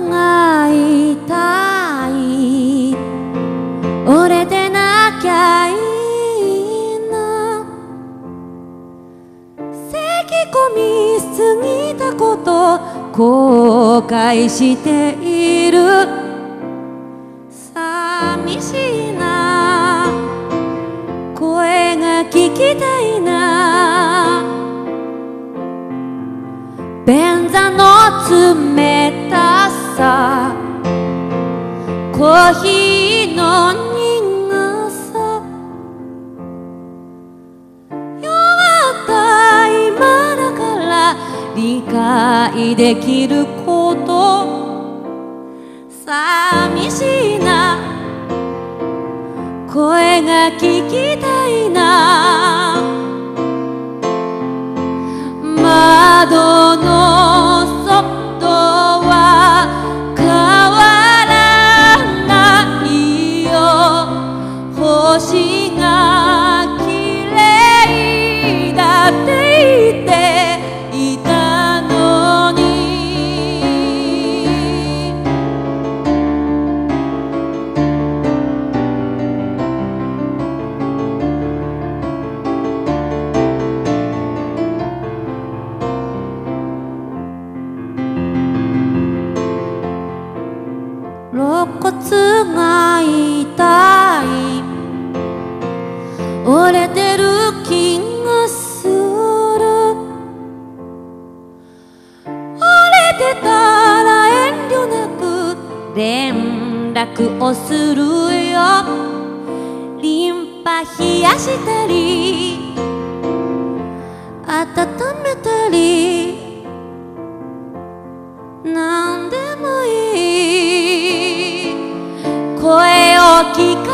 が痛い。折れてなきゃいいな。咳込みすぎたこと後悔している。寂しいな。声が聞きたいな。便座の冷コーヒーの苦さ。弱った今だから理解できること。寂しいな。声が聞きたいな。ingat たら遠慮なく連絡をするよ。リンパ冷やしたり温めたりなんでもいい。声を聞か